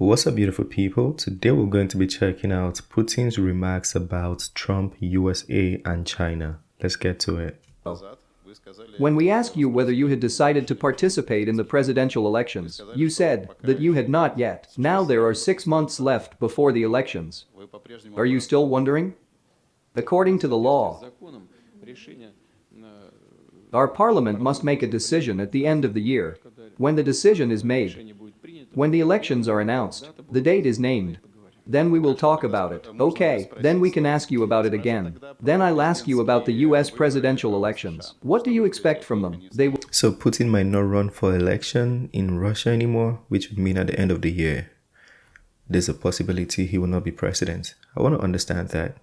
What's up, beautiful people? Today we're going to be checking out Putin's remarks about Trump, USA, and China. Let's get to it. When we asked you whether you had decided to participate in the presidential elections, you said that you had not yet. Now there are six months left before the elections. Are you still wondering? According to the law, our parliament must make a decision at the end of the year. When the decision is made, when the elections are announced, the date is named. Then we will talk about it. Okay, then we can ask you about it again. Then I'll ask you about the US presidential elections. What do you expect from them? They will So Putin might not run for election in Russia anymore, which would mean at the end of the year, there's a possibility he will not be president. I want to understand that.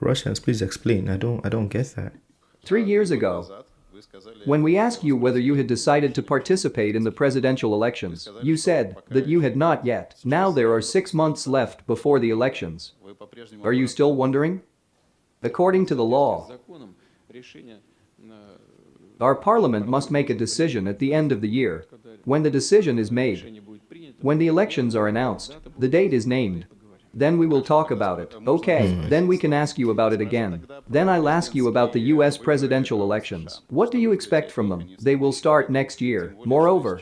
Russians, please explain. I don't I don't get that. Three years ago, when we asked you whether you had decided to participate in the presidential elections, you said that you had not yet. Now there are six months left before the elections. Are you still wondering? According to the law, our parliament must make a decision at the end of the year. When the decision is made, when the elections are announced, the date is named. Then we will talk about it. Okay, mm. then we can ask you about it again. Then I'll ask you about the US presidential elections. What do you expect from them? They will start next year. Moreover,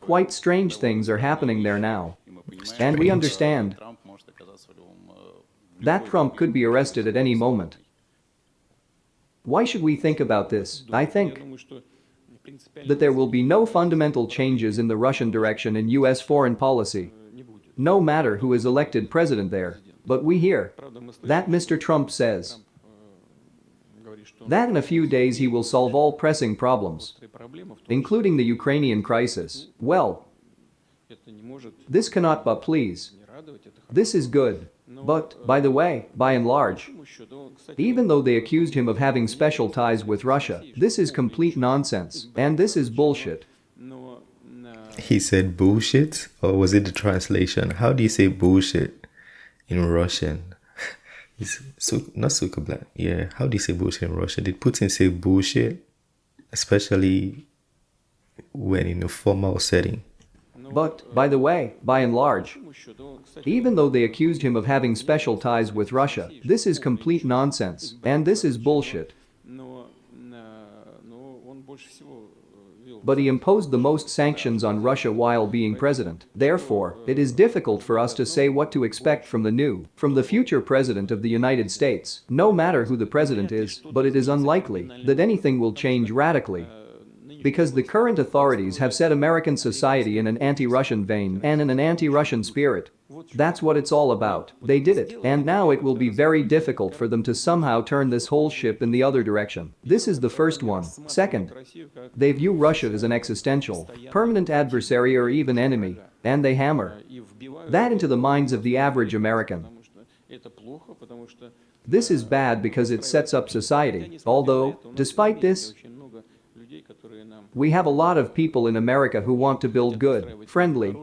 quite strange things are happening there now. And we understand that Trump could be arrested at any moment. Why should we think about this? I think that there will be no fundamental changes in the Russian direction in US foreign policy no matter who is elected president there. But we hear that Mr. Trump says that in a few days he will solve all pressing problems, including the Ukrainian crisis. Well, this cannot but please. This is good. But, by the way, by and large, even though they accused him of having special ties with Russia, this is complete nonsense, and this is bullshit. He said bullshit, or was it the translation? How do you say bullshit in Russian? It's so not super black. Yeah, how do you say bullshit in Russian? Did Putin say bullshit, especially when in a formal setting? But, by the way, by and large, even though they accused him of having special ties with Russia, this is complete nonsense, and this is bullshit. But he imposed the most sanctions on Russia while being president. Therefore, it is difficult for us to say what to expect from the new, from the future president of the United States, no matter who the president is, but it is unlikely that anything will change radically because the current authorities have set American society in an anti-Russian vein and in an anti-Russian spirit. That's what it's all about. They did it, and now it will be very difficult for them to somehow turn this whole ship in the other direction. This is the first one. Second, they view Russia as an existential, permanent adversary or even enemy, and they hammer that into the minds of the average American. This is bad because it sets up society, although, despite this, we have a lot of people in America who want to build good, friendly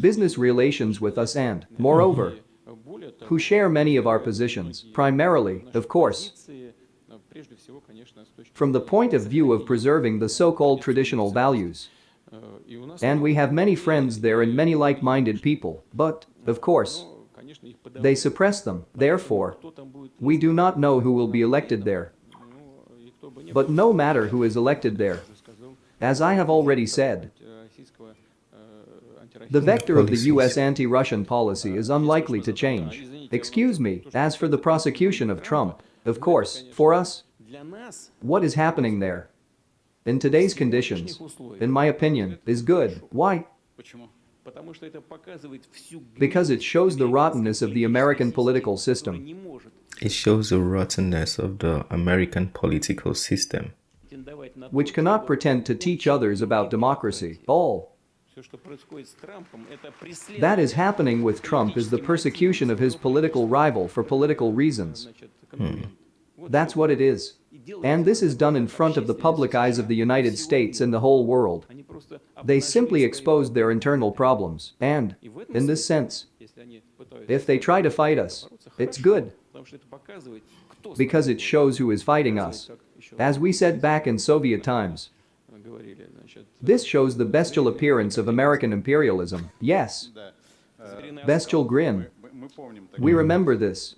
business relations with us and, moreover, who share many of our positions, primarily, of course, from the point of view of preserving the so-called traditional values. And we have many friends there and many like-minded people, but, of course, they suppress them, therefore, we do not know who will be elected there. But no matter who is elected there, as I have already said, the vector of the US anti-Russian policy is unlikely to change. Excuse me, as for the prosecution of Trump, of course, for us, what is happening there? In today's conditions, in my opinion, is good. Why? Because it shows the rottenness of the American political system. It shows the rottenness of the American political system which cannot pretend to teach others about democracy. All that is happening with Trump is the persecution of his political rival for political reasons. Hmm. That's what it is. And this is done in front of the public eyes of the United States and the whole world. They simply exposed their internal problems, and, in this sense, if they try to fight us, it's good. Because it shows who is fighting us. As we said back in Soviet times, This shows the bestial appearance of American imperialism, yes. Bestial grin. We remember this.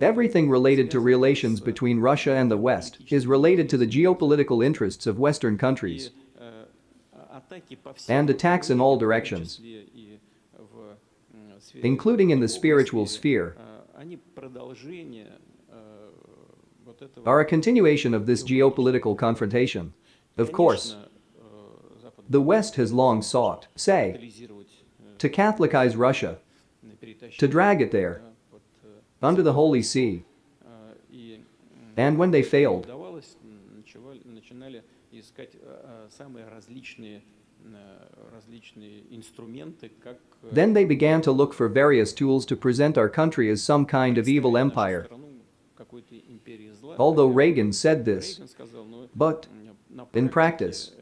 Everything related to relations between Russia and the West is related to the geopolitical interests of Western countries and attacks in all directions, including in the spiritual sphere, are a continuation of this geopolitical confrontation. Of course, the West has long sought, say, to Catholicize Russia, to drag it there, under the Holy See. And when they failed, then they began to look for various tools to present our country as some kind of evil empire. Although Reagan said this, but in practice,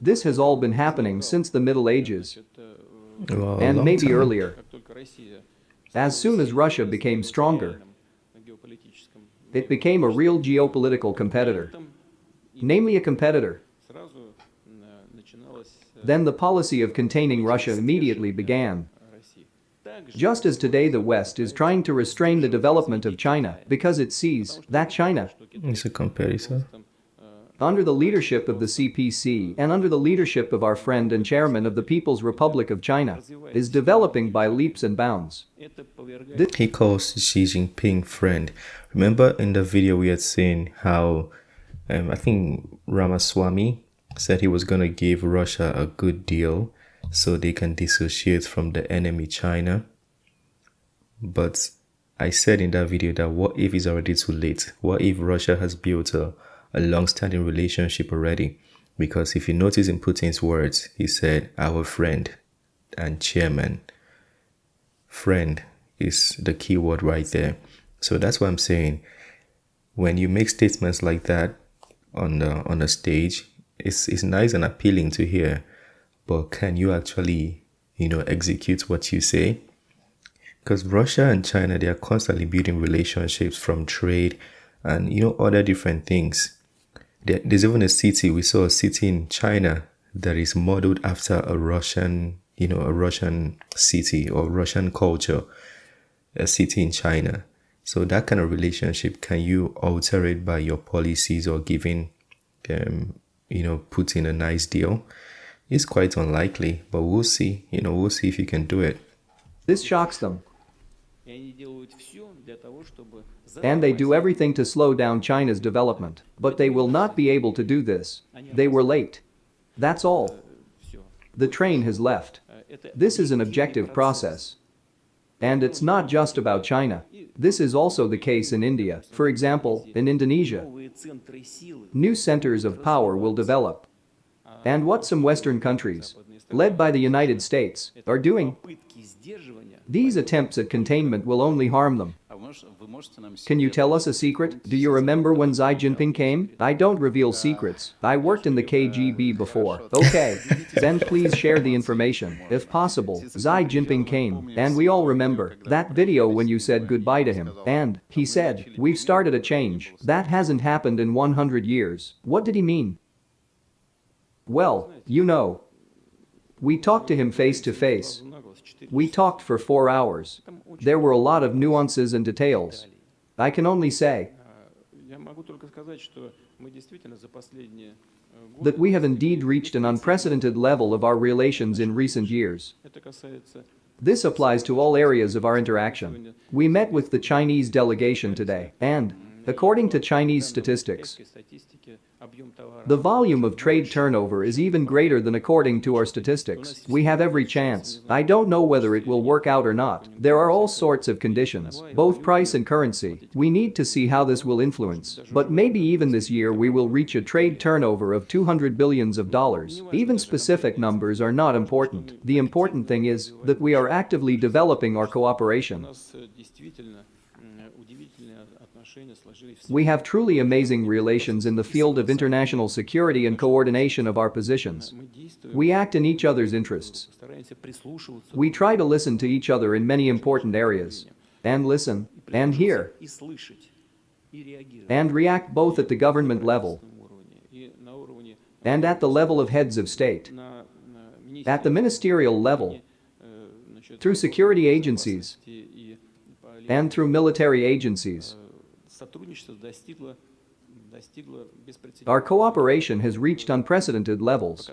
this has all been happening since the Middle Ages Well, and maybe time. earlier. As soon as Russia became stronger, it became a real geopolitical competitor, namely a competitor. Then the policy of containing Russia immediately began. Just as today the West is trying to restrain the development of China because it sees that China, It's a comparison. under the leadership of the CPC and under the leadership of our friend and chairman of the People's Republic of China, is developing by leaps and bounds. This He calls Xi Jinping friend. Remember in the video we had seen how um, I think Ramaswamy said he was going to give Russia a good deal so they can dissociate from the enemy China. But I said in that video that what if it's already too late? What if Russia has built a, a long standing relationship already? Because if you notice in Putin's words, he said, our friend and chairman friend is the key word right there. So that's what I'm saying. When you make statements like that on the on the stage, it's it's nice and appealing to hear, but can you actually, you know, execute what you say? Because Russia and China they are constantly building relationships from trade and you know other different things. There, there's even a city we saw a city in China that is modeled after a Russian, you know, a Russian city or Russian culture, a city in China. So that kind of relationship, can you alter it by your policies or giving, um, you know, putting a nice deal? It's quite unlikely, but we'll see. You know, we'll see if you can do it. This shocks them, and they do everything to slow down China's development. But they will not be able to do this. They were late. That's all. The train has left. This is an objective process. And it's not just about China. This is also the case in India, for example, in Indonesia. New centers of power will develop. And what some Western countries, led by the United States, are doing, these attempts at containment will only harm them. Can you tell us a secret? Do you remember when Xi Jinping came? I don't reveal secrets. I worked in the KGB before. Okay. Then please share the information. If possible, Xi Jinping came, and we all remember that video when you said goodbye to him. And he said, We've started a change. That hasn't happened in 100 years. What did he mean? Well, you know. We talked to him face to face. We talked for four hours. There were a lot of nuances and details. I can only say that we have indeed reached an unprecedented level of our relations in recent years. This applies to all areas of our interaction. We met with the Chinese delegation today, and, according to Chinese statistics, the volume of trade turnover is even greater than according to our statistics. We have every chance. I don't know whether it will work out or not. There are all sorts of conditions, both price and currency. We need to see how this will influence. But maybe even this year we will reach a trade turnover of 200 billions of dollars. Even specific numbers are not important. The important thing is that we are actively developing our cooperation. We have truly amazing relations in the field of international security and coordination of our positions. We act in each other's interests. We try to listen to each other in many important areas. And listen, and hear, and react both at the government level and at the level of heads of state, at the ministerial level, through security agencies, and through military agencies. Our cooperation has reached unprecedented levels.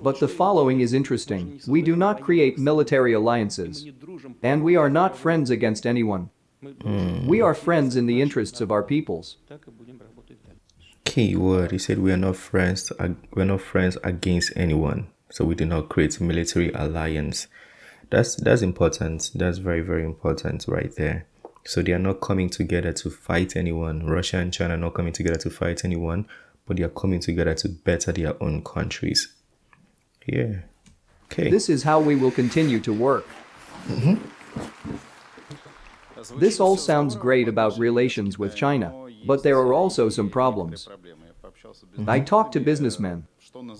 But the following is interesting. We do not create military alliances. And we are not friends against anyone. We are friends in the interests of our peoples. Key word, he said we are not friends we're not friends against anyone. So we do not create military alliance. That's that's important. That's very, very important right there. So they are not coming together to fight anyone. Russia and China are not coming together to fight anyone, but they are coming together to better their own countries. Yeah. Okay. This is how we will continue to work. Mm-hmm. This all sounds great about relations with China, but there are also some problems. I talked to businessmen.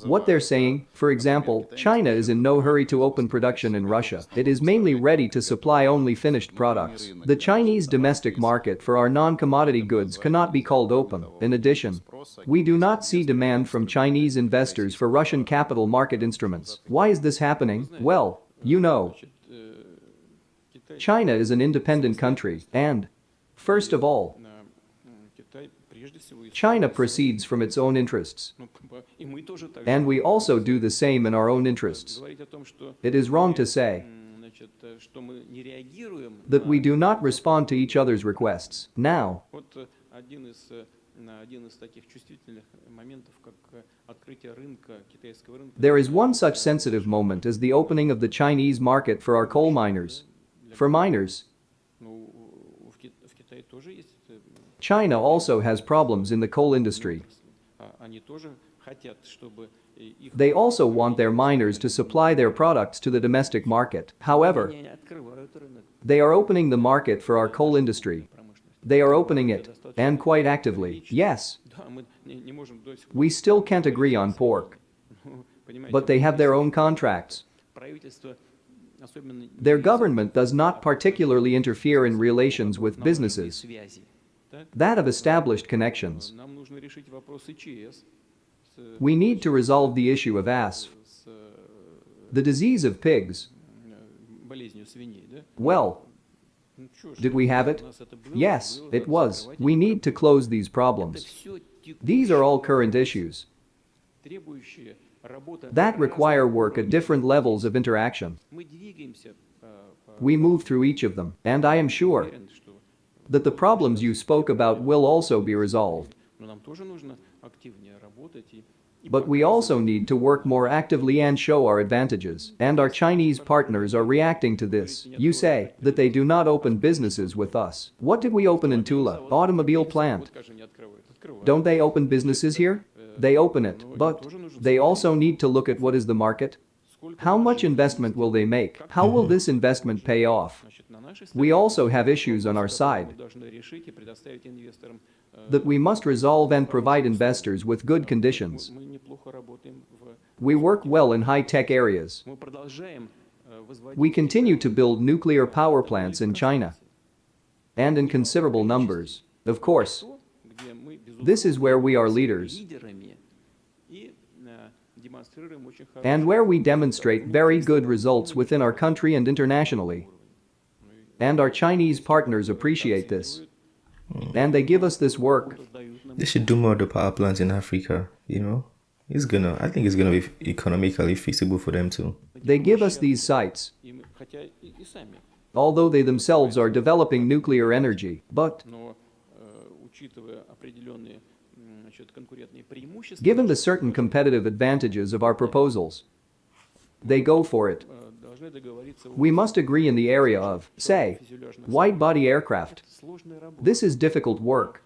What they're saying, for example, China is in no hurry to open production in Russia. It is mainly ready to supply only finished products. The Chinese domestic market for our non-commodity goods cannot be called open. In addition, we do not see demand from Chinese investors for Russian capital market instruments. Why is this happening? Well, you know. China is an independent country and, first of all, China proceeds from its own interests. And we also do the same in our own interests. It is wrong to say that we do not respond to each other's requests. Now, there is one such sensitive moment as the opening of the Chinese market for our coal miners. For miners, China also has problems in the coal industry. They also want their miners to supply their products to the domestic market. However, they are opening the market for our coal industry. They are opening it, and quite actively, yes. We still can't agree on pork. But they have their own contracts. Their government does not particularly interfere in relations with businesses that of established connections. We need to resolve the issue of ASF, the disease of pigs. Well, did we have it? Yes, it was. We need to close these problems. These are all current issues that require work at different levels of interaction. We move through each of them, and I am sure that the problems you spoke about will also be resolved. But we also need to work more actively and show our advantages, and our Chinese partners are reacting to this. You say that they do not open businesses with us. What did we open in Tula? Automobile plant. Don't they open businesses here? They open it, but they also need to look at what is the market. How much investment will they make? How will this investment pay off? We also have issues on our side that we must resolve and provide investors with good conditions. We work well in high-tech areas. We continue to build nuclear power plants in China and in considerable numbers. Of course, this is where we are leaders and where we demonstrate very good results within our country and internationally. And our Chinese partners appreciate this. And they give us this work. They should do more of the power plants in Africa, you know? It's gonna, I think it's gonna be economically feasible for them too. They give us these sites. Although they themselves are developing nuclear energy, but given the certain competitive advantages of our proposals, they go for it. We must agree in the area of, say, wide-body aircraft. This is difficult work.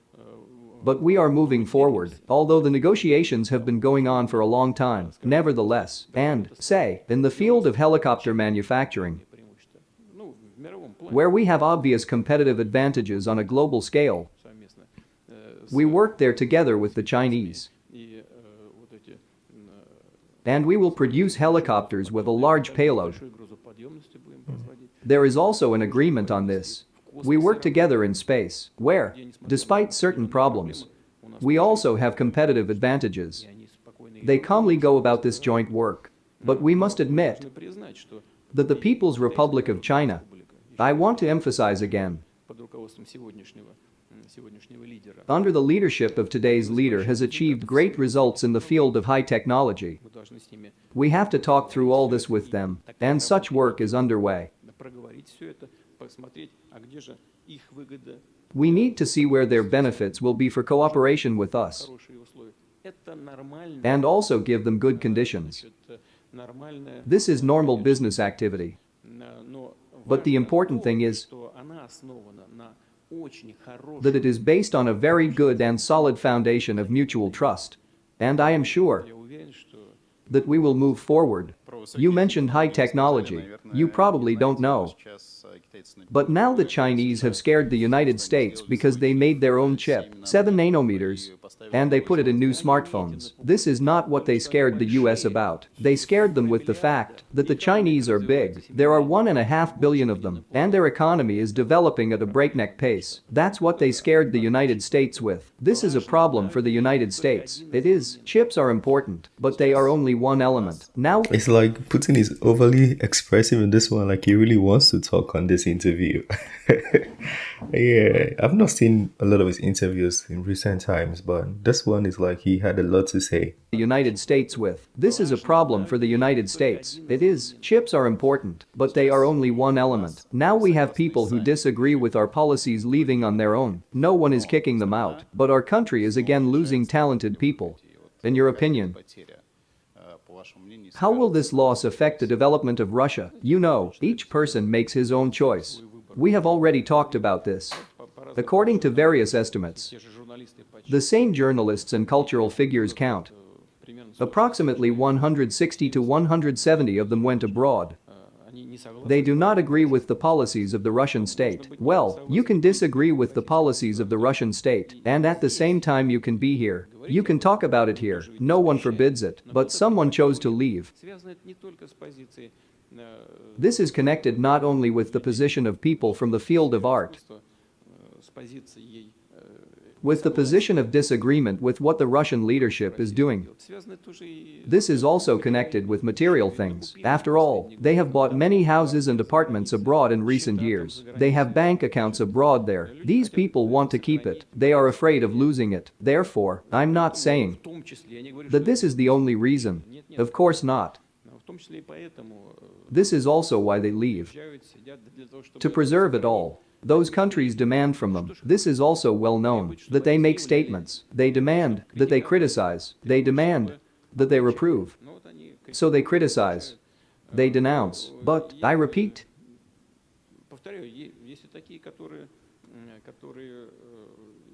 But we are moving forward, although the negotiations have been going on for a long time, nevertheless, and, say, in the field of helicopter manufacturing. where we have obvious competitive advantages on a global scale. We work there together with the Chinese. And we will produce helicopters with a large payload. There is also an agreement on this. We work together in space, where, despite certain problems, we also have competitive advantages. They calmly go about this joint work. But we must admit that the People's Republic of China, I want to emphasize again, under the leadership of today's leader has achieved great results in the field of high technology. We have to talk through all this with them, and such work is underway. We need to see where their benefits will be for cooperation with us and also give them good conditions. This is normal business activity. But the important thing is that it is based on a very good and solid foundation of mutual trust. And I am sure that we will move forward. You mentioned high technology. You probably don't know. But now the Chinese have scared the United States because they made their own chip, 7 nanometers, and they put it in new smartphones. This is not what they scared the US about. They scared them with the fact that the Chinese are big, there are one and a half billion of them, and their economy is developing at a breakneck pace. That's what they scared the United States with. This is a problem for the United States. It is. Chips are important, but they are only one element. Now It's like Putin is overly expressive in this one, like he really wants to talk on this interview. yeah, I've not seen a lot of his interviews in recent times, but this one is like he had a lot to say. The United States with. This is a problem for the United States. It is. Chips are important, but they are only one element. Now we have people who disagree with our policies leaving on their own. No one is kicking them out, but our country is again losing talented people. In your opinion, how will this loss affect the development of Russia? You know, each person makes his own choice. We have already talked about this. According to various estimates, the same journalists and cultural figures count. Approximately 160 to 170 of them went abroad. They do not agree with the policies of the Russian state. Well, you can disagree with the policies of the Russian state, and at the same time you can be here. You can talk about it here, no one forbids it, but someone chose to leave. This is connected not only with the position of people from the field of art, with the position of disagreement with what the Russian leadership is doing. This is also connected with material things. After all, they have bought many houses and apartments abroad in recent years. They have bank accounts abroad there. These people want to keep it. They are afraid of losing it. Therefore, I'm not saying that this is the only reason. Of course not. This is also why they leave. To preserve it all. Those countries demand from them, this is also well known, that they make statements, they demand, that they criticize, they demand, that they reprove. So they criticize, they denounce, but, I repeat,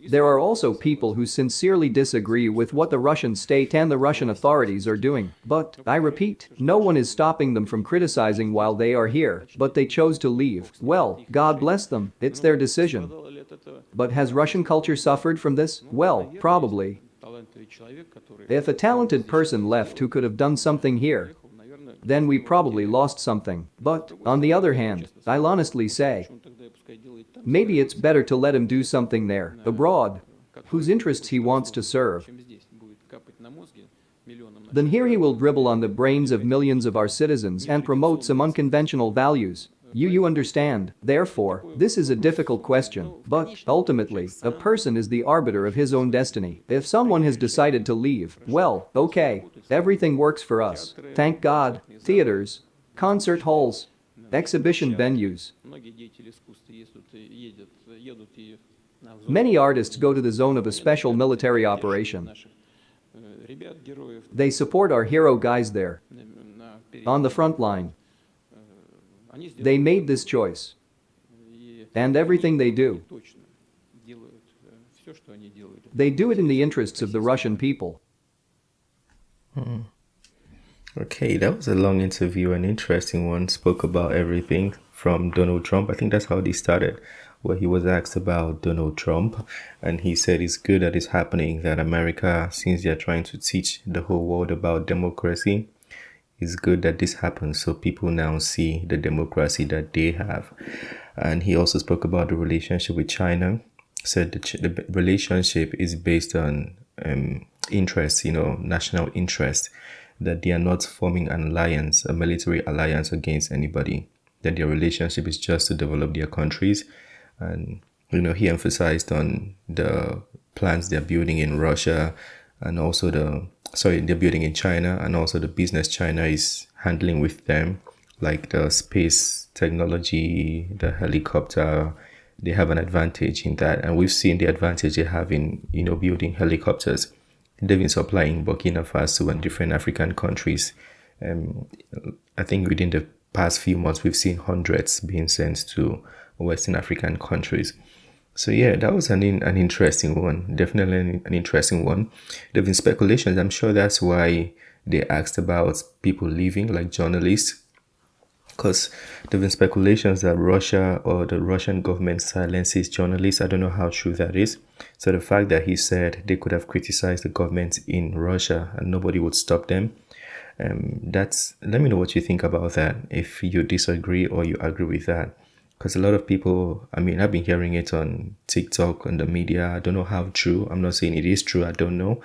there are also people who sincerely disagree with what the Russian state and the Russian authorities are doing. But, I repeat, no one is stopping them from criticizing while they are here, but they chose to leave. Well, God bless them, it's their decision. But has Russian culture suffered from this? Well, probably. If a talented person left who could have done something here, then we probably lost something. But, on the other hand, I'll honestly say, maybe it's better to let him do something there, abroad, whose interests he wants to serve. Then here he will dribble on the brains of millions of our citizens and promote some unconventional values. You you understand, therefore, this is a difficult question, but, ultimately, a person is the arbiter of his own destiny. If someone has decided to leave, well, okay, everything works for us. Thank God, theaters, concert halls, exhibition venues. Many artists go to the zone of a special military operation. They support our hero guys there. On the front line. They made this choice. And everything they do. They do it in the interests of the Russian people. Okay, that was a long interview, an interesting one. Spoke about everything. from Donald Trump. I think that's how they started, where he was asked about Donald Trump, and he said it's good that it's happening that America, since they're trying to teach the whole world about democracy, it's good that this happens so people now see the democracy that they have. And he also spoke about the relationship with China, said the, the relationship is based on um, interest, you know, national interest, that they are not forming an alliance, a military alliance against anybody, that their relationship is just to develop their countries. And, you know, he emphasized on the plans they're building in Russia and also the, sorry, they're building in China and also the business China is handling with them, like the space technology, the helicopter, they have an advantage in that. And we've seen the advantage they have in, you know, building helicopters they've been supplying Burkina Faso and different African countries. Um, I think within the past few months, we've seen hundreds being sent to Western African countries. So yeah, that was an in, an interesting one. Definitely an, an interesting one. There've been speculations. I'm sure that's why they asked about people leaving, like journalists, because there have been speculations that Russia or the Russian government silences journalists. I don't know how true that is. So the fact that he said they could have criticized the government in Russia and nobody would stop them, um, that's let me know what you think about that. If you disagree or you agree with that, because a lot of people, I mean, I've been hearing it on TikTok and the media. I don't know how true. I'm not saying it is true. I don't know,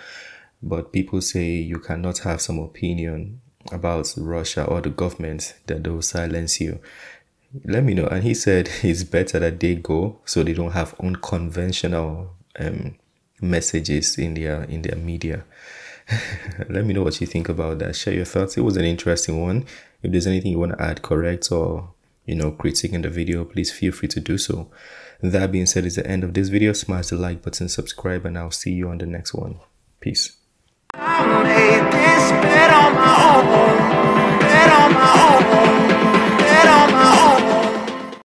but people say you cannot have some opinion about Russia or the government that they'll silence you. Let me know. And he said it's better that they go so they don't have unconventional um, messages in their in their media. Let me know what you think about that. Share your thoughts. It was an interesting one. If there's anything you want to add, correct, or you know, critique in the video, please feel free to do so. That being said, is the end of this video. Smash the like button, subscribe, and I'll see you on the next one. Peace. Made this bet on my own, bet on my own.